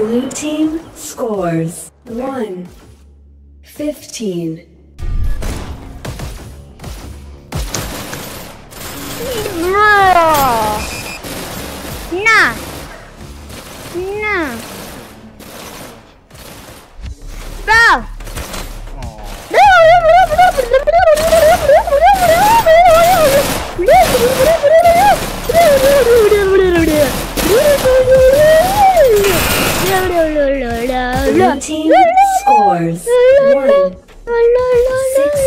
Blue team scores 1 15. Team scores 1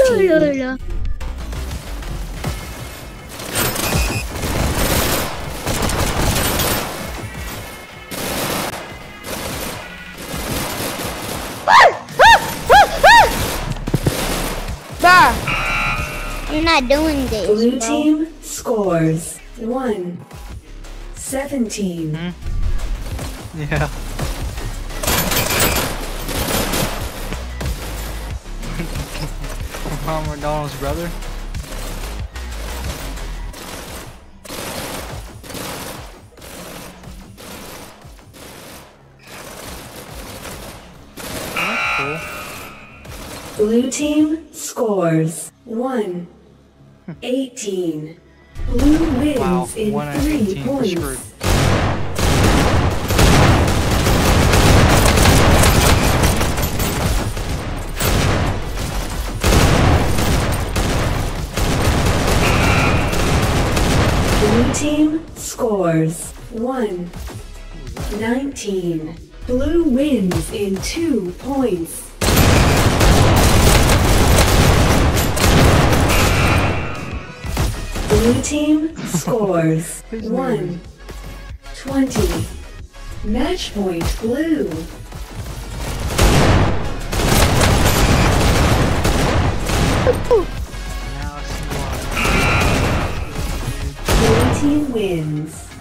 16. You're not doing this. Blue bro. team scores 1 17. Hmm? Yeah. Ron McDonald's brother. Blue team scores 1 18. Blue wins Wow, in one out of 3 18, points. Team scores 1 19. Blue wins in 2 points. Blue team scores Who's 1 20. Match point blue. Blue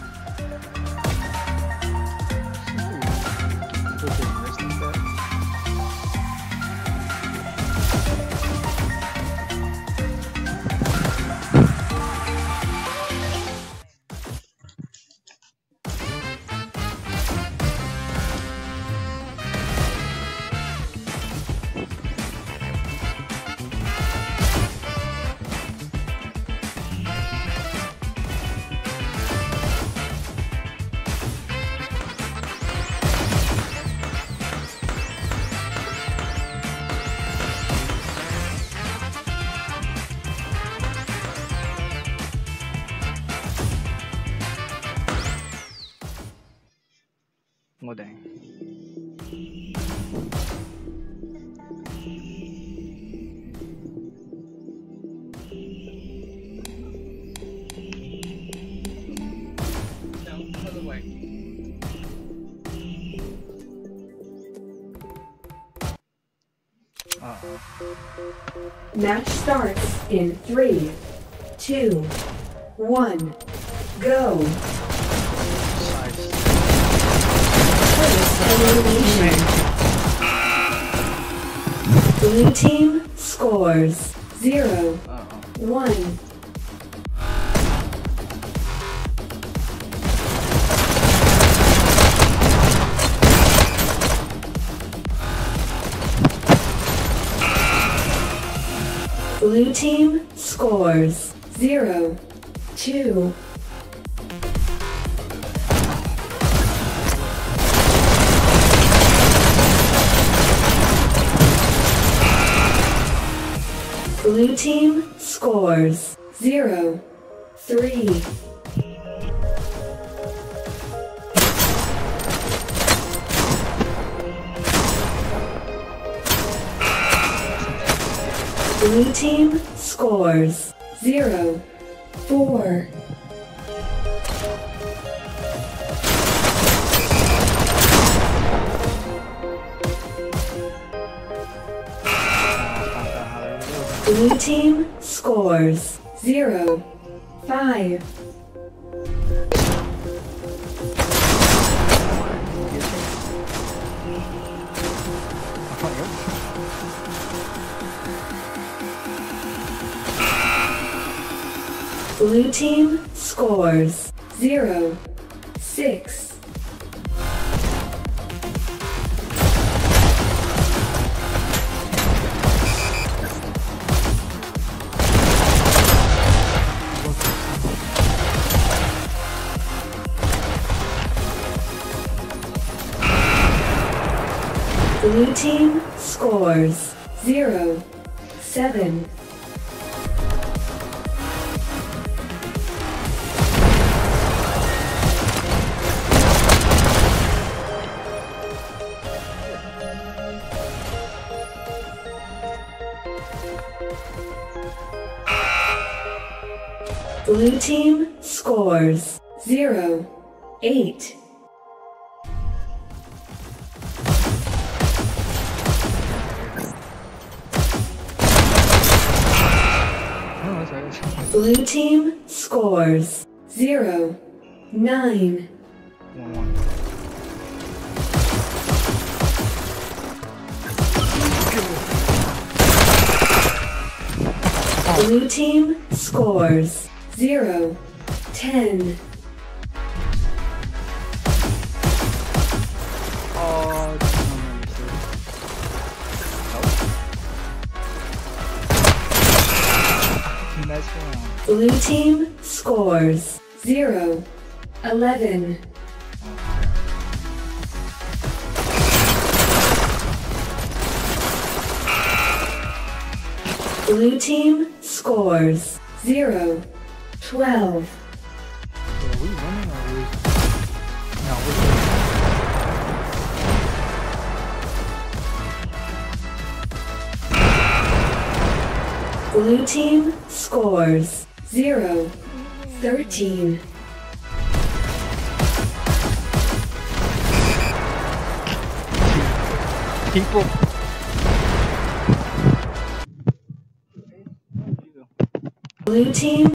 Match starts in three, two, one, go. Blue team scores zero, Uh-oh. one. Blue team scores zero, two. Blue team scores zero, three. Blue team scores zero, four. Blue team scores zero, five. Blue team scores zero, six. Blue team scores 0 7. Blue team scores 0 8. Blue team scores zero, nine. Blue team scores zero, ten. Nope. Nice round. Blue team scores zero, eleven. Blue team scores zero, twelve. So are we winning or are we? No, we're Blue team scores zero, thirteen. People. Blue team